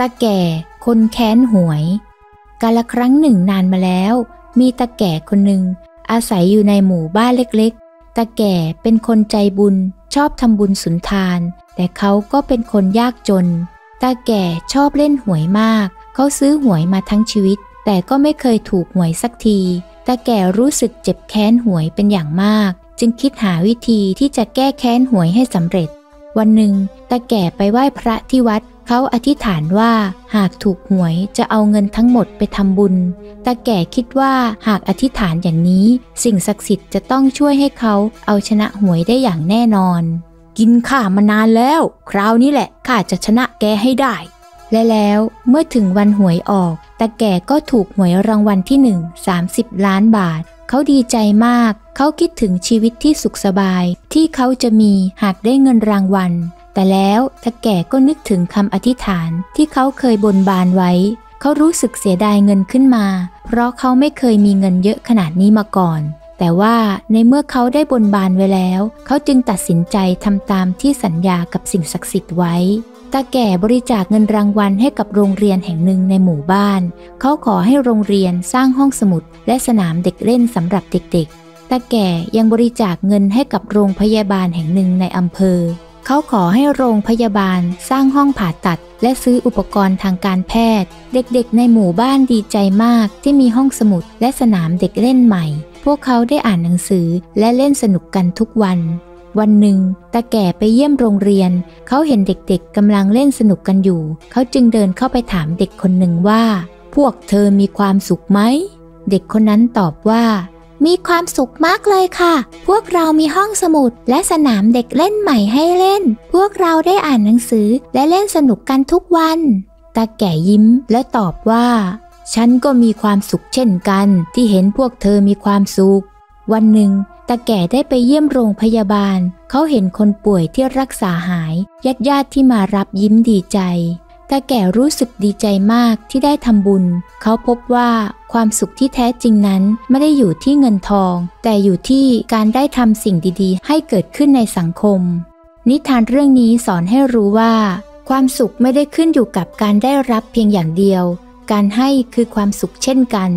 ตาแก่คนแค้นหวย กาลครั้งหนึ่งนานมาแล้ว มีตาแก่คนหนึ่ง อาศัยอยู่ในหมู่บ้านเล็กๆ ตาแก่เป็นคนใจบุญชอบทำบุญสุนทาน แต่เขาก็เป็นคนยากจน ตาแก่ชอบเล่นหวยมาก เขาซื้อหวยมาทั้งชีวิต แต่ก็ไม่เคยถูกหวยสักที ตาแก่รู้สึกเจ็บแค้นหวยเป็นอย่างมาก จึงคิดหาวิธีที่จะแก้แค้นหวยให้สำเร็จ วันหนึ่งตาแก่ไปไหว้พระที่วัด เขาอธิษฐานว่าหากถูกหวยจะเอาเงินทั้งหมดไปทำบุญ ตาแก่คิดว่าหากอธิษฐานอย่างนี้ สิ่งศักดิ์สิทธิ์จะต้องช่วยให้เขาเอาชนะหวยได้อย่างแน่นอน กินข้ามานานแล้ว คราวนี้แหละข้าจะชนะแกให้ได้ และแล้วเมื่อถึงวันหวยออกตาแก่ก็ถูกหวยรางวัลที่หนึ่ง30 ล้านบาทเขาดีใจมาก เขาคิดถึงชีวิตที่สุขสบาย ที่เขาจะมีหากได้เงินรางวัล แต่แล้วตาแก่ก็นึกถึงคำอธิษฐานที่เขาเคยบนบานไว้ เขารู้สึกเสียดายเงินขึ้นมา เพราะเขาไม่เคยมีเงินเยอะขนาดนี้มาก่อน แต่ว่าในเมื่อเขาได้บนบานไว้แล้ว เขาจึงตัดสินใจทำตามที่สัญญากับสิ่งศักดิ์สิทธิ์ไว้ตาแก่บริจาคเงินรางวัลให้กับโรงเรียนแห่งหนึ่งในหมู่บ้าน เขาขอให้โรงเรียนสร้างห้องสมุด และสนามเด็กเล่นสำหรับเด็กๆตาแก่ยังบริจาคเงินให้กับโรงพยาบาลแห่งหนึ่งในอำเภอ เขาขอให้โรงพยาบาลสร้างห้องผ่าตัด และซื้ออุปกรณ์ทางการแพทย์ เด็กๆ ในหมู่บ้านดีใจมากที่มีห้องสมุดและสนามเด็กเล่นใหม่ พวกเขาได้อ่านหนังสือและเล่นสนุกกันทุกวัน วันหนึ่งตาแก่ไปเยี่ยมโรงเรียน เขาเห็นเด็กๆกำลังเล่นสนุกกันอยู่ เขาจึงเดินเข้าไปถามเด็กคนหนึ่งว่า พวกเธอมีความสุขไหม เด็กคนนั้นตอบว่า มีความสุขมากเลยค่ะ พวกเรามีห้องสมุดและสนามเด็กเล่นใหม่ให้เล่น พวกเราได้อ่านหนังสือและเล่นสนุกกันทุกวัน ตาแก่ยิ้มและตอบว่า ฉันก็มีความสุขเช่นกัน ที่เห็นพวกเธอมีความสุข วันหนึ่งตาแก่ได้ไปเยี่ยมโรงพยาบาล เขาเห็นคนป่วยที่รักษาหาย ญาติญาติที่มารับยิ้มดีใจ ตาแก่รู้สึกดีใจมากที่ได้ทำบุญ เขาพบว่าความสุขที่แท้จริงนั้นไม่ได้อยู่ที่เงินทอง แต่อยู่ที่การได้ทำสิ่งดีๆ ให้เกิดขึ้นในสังคม นิทานเรื่องนี้สอนให้รู้ว่า ความสุขไม่ได้ขึ้นอยู่กับการได้รับเพียงอย่างเดียว การให้คือความสุขเช่นกัน